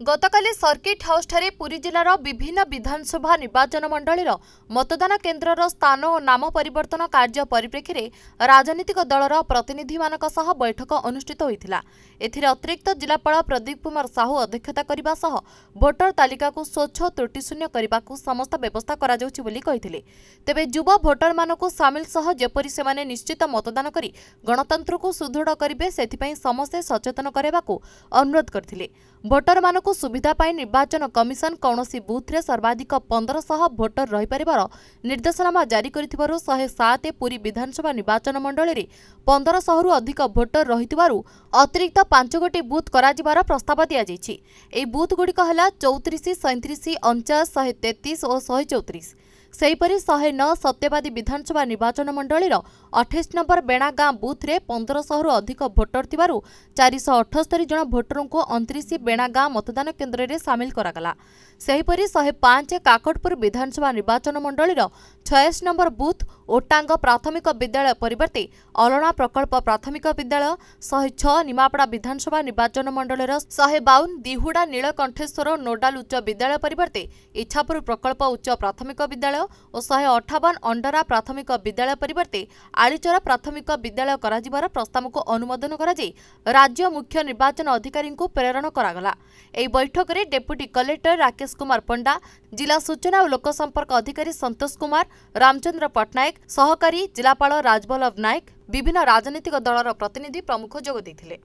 ଗତକାଲି ସର୍କିଟ୍ ହାଉସ୍ଠାରେ ପୁରୀ ଜିଲ୍ଲାର ବିଭିନ୍ନ ବିଧାନସଭା ନିର୍ବାଚନ ମଣ୍ଡଳୀର ମତଦାନ କେନ୍ଦ୍ରର ସ୍ଥାନ ଓ ନାମ ପରିବର୍ତ୍ତନ କାର୍ଯ୍ୟ ପରିପ୍ରେକ୍ଷୀରେ ରାଜନୈତିକ ଦଳର ପ୍ରତିନିଧିମାନଙ୍କ ସହ ବୈଠକ ଅନୁଷ୍ଠିତ ହୋଇଥିଲା। ଏଥିରେ ଅତିରିକ୍ତ ଜିଲ୍ଲାପାଳ ପ୍ରଦୀପ କୁମାର ସାହୁ ଅଧ୍ୟକ୍ଷତା କରିବା ସହ ଭୋଟର ତାଲିକାକୁ ସ୍ୱଚ୍ଛ ତ୍ରୁଟିଶୂନ୍ୟ କରିବାକୁ ସମସ୍ତ ବ୍ୟବସ୍ଥା କରାଯାଉଛି ବୋଲି କହିଥିଲେ। ତେବେ ଯୁବ ଭୋଟରମାନଙ୍କୁ ସାମିଲ ସହ ଯେପରି ସେମାନେ ନିଶ୍ଚିତ ମତଦାନ କରି ଗଣତନ୍ତ୍ରକୁ ସୁଦୃଢ଼ କରିବେ ସେଥିପାଇଁ ସମସ୍ତେ ସଚେତନ କରାଇବାକୁ ଅନୁରୋଧ କରିଥିଲେ। ଭୋଟରମାନଙ୍କୁ ସୁବିଧା ପାଇଁ ନିର୍ବାଚନ କମିଶନ କୌଣସି ବୁଥରେ ସର୍ବାଧିକ ପନ୍ଦରଶହ ଭୋଟର ରହିପାରିବାର ନିର୍ଦ୍ଦେଶନାମା ଜାରି କରିଥିବାରୁ ଶହେ ସାତ ପୁରୀ ବିଧାନସଭା ନିର୍ବାଚନ ମଣ୍ଡଳୀରେ ପନ୍ଦରଶହରୁ ଅଧିକ ଭୋଟର ରହିଥିବାରୁ ଅତିରିକ୍ତ ପାଞ୍ଚ ଗୋଟି ବୁଥ୍ କରାଯିବାର ପ୍ରସ୍ତାବ ଦିଆଯାଇଛି। ଏହି ବୁଥ୍ଗୁଡ଼ିକ ହେଲା ଚଉତିରିଶ ସଇଁତିରିଶ ଅଣଚାଶ ଶହେ ତେତିଶ ଓ ଶହେ ଚଉତିରିଶ। ସେହିପରି ଶହେ ନଅ ସତ୍ୟବାଦୀ ବିଧାନସଭା ନିର୍ବାଚନ ମଣ୍ଡଳୀର ଅଠେଇଶ ନମ୍ବର ବେଣା ଗାଁ ବୁଥ୍ରେ ପନ୍ଦରଶହରୁ ଅଧିକ ଭୋଟର ଥିବାରୁ ଚାରିଶହ ଅଠସ୍ତରୀ ଜଣ ଭୋଟରଙ୍କୁ ଅଣତିରିଶ ବେଣା ଗାଁ ମତଦାନ କେନ୍ଦ୍ରରେ ସାମିଲ କରାଗଲା। ସେହିପରି ଶହେ ପାଞ୍ଚ କାକଟପୁର ବିଧାନସଭା ନିର୍ବାଚନ ମଣ୍ଡଳୀର ଛୟାଅଶୀ ନମ୍ବର ବୁଥ୍ ଓଟାଙ୍ଗ ପ୍ରାଥମିକ ବିଦ୍ୟାଳୟ ପରିବର୍ତ୍ତେ ଅଲଣା ପ୍ରକଳ୍ପ ପ୍ରାଥମିକ ବିଦ୍ୟାଳୟ ଶହେ ଛଅ ନିମାପଡ଼ା ବିଧାନସଭା ନିର୍ବାଚନ ମଣ୍ଡଳୀର ଶହେ ବାଉନ ଦିହୁଡ଼ା ନୀଳକଣ୍ଠେଶ୍ୱର ନୋଡାଲ ଉଚ୍ଚ ବିଦ୍ୟାଳୟ ପରିବର୍ତ୍ତେ ଇଚ୍ଛାପୁର ପ୍ରକଳ୍ପ ଉଚ୍ଚ ପ୍ରାଥମିକ ବିଦ୍ୟାଳୟ ଓ ଶହେ ଅଠାବନ ଅଣ୍ଡରା ପ୍ରାଥମିକ ବିଦ୍ୟାଳୟ ପରିବର୍ତ୍ତେ ଆଳିଚରା ପ୍ରାଥମିକ ବିଦ୍ୟାଳୟ କରାଯିବାର ପ୍ରସ୍ତାବକୁ ଅନୁମୋଦନ କରାଯାଇ ରାଜ୍ୟ ମୁଖ୍ୟ ନିର୍ବାଚନ ଅଧିକାରୀଙ୍କୁ ପ୍ରେରଣ କରାଗଲା। ଏହି ବୈଠକରେ ଡେପୁଟି କଲେକ୍ଟର ରାକେଶ କୁମାର ପଣ୍ଡା ଜିଲ୍ଲା ସୂଚନା ଓ ଲୋକସମ୍ପର୍କ ଅଧିକାରୀ ସନ୍ତୋଷ କୁମାର ରାମଚନ୍ଦ୍ର ପଟ୍ଟନାୟକ ସହକାରୀ ଜିଲ୍ଲାପାଳ ରାଜବଲ୍ଲଭ ନାୟକ ବିଭିନ୍ନ ରାଜନୈତିକ ଦଳର ପ୍ରତିନିଧି ପ୍ରମୁଖ ଯୋଗ ଦେଇଥିଲେ।